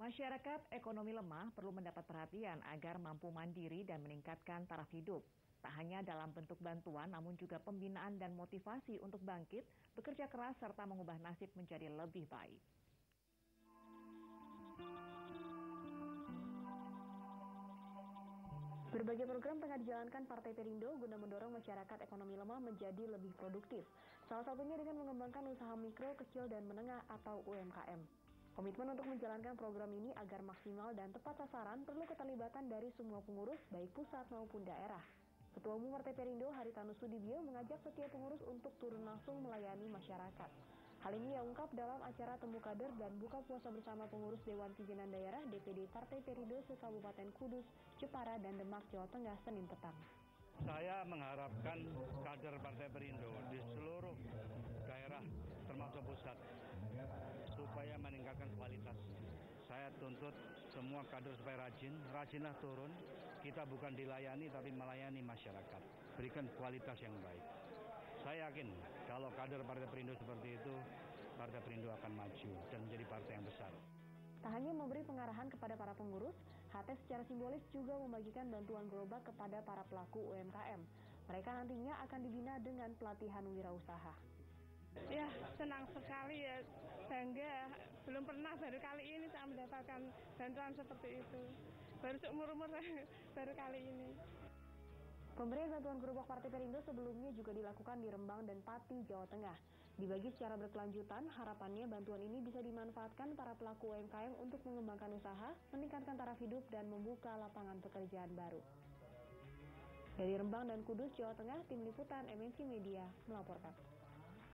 Masyarakat ekonomi lemah perlu mendapat perhatian agar mampu mandiri dan meningkatkan taraf hidup. Tak hanya dalam bentuk bantuan, namun juga pembinaan dan motivasi untuk bangkit, bekerja keras, serta mengubah nasib menjadi lebih baik. Berbagai program tengah dijalankan Partai Perindo guna mendorong masyarakat ekonomi lemah menjadi lebih produktif. Salah satunya dengan mengembangkan usaha mikro, kecil, dan menengah atau UMKM. Komitmen untuk menjalankan program ini agar maksimal dan tepat sasaran perlu keterlibatan dari semua pengurus, baik pusat maupun daerah. Ketua Umum Partai Perindo Haritanu Sudibyo mengajak setiap pengurus untuk turun langsung melayani masyarakat. Hal ini ia ungkap dalam acara Temu Kader dan buka puasa bersama pengurus Dewan Pimpinan Daerah DPD Partai Perindo se-Kabupaten Kudus, Jepara, dan Demak, Jawa Tengah, Senin petang. Saya mengharapkan kader Partai Perindo di seluruh daerah termasuk pusat supaya meningkatkan kualitas. Tuntut semua kader supaya rajin, rajinlah turun. Kita bukan dilayani tapi melayani masyarakat. Berikan kualitas yang baik. Saya yakin kalau kader Partai Perindo seperti itu, Partai Perindo akan maju dan menjadi partai yang besar. Tak hanya memberi pengarahan kepada para pengurus, HT secara simbolis juga membagikan bantuan gerobak kepada para pelaku UMKM. Mereka nantinya akan dibina dengan pelatihan wirausaha. Ya, senang sekali ya, bangga. Belum pernah baru kali ini saya mendapatkan bantuan seperti itu. Baru seumur-umur baru kali ini. Pemberian bantuan gerobak Partai Perindo sebelumnya juga dilakukan di Rembang dan Pati, Jawa Tengah. Dibagi secara berkelanjutan, harapannya bantuan ini bisa dimanfaatkan para pelaku UMKM untuk mengembangkan usaha, meningkatkan taraf hidup, dan membuka lapangan pekerjaan baru. Dari Rembang dan Kudus, Jawa Tengah, Tim Liputan MNC Media melaporkan.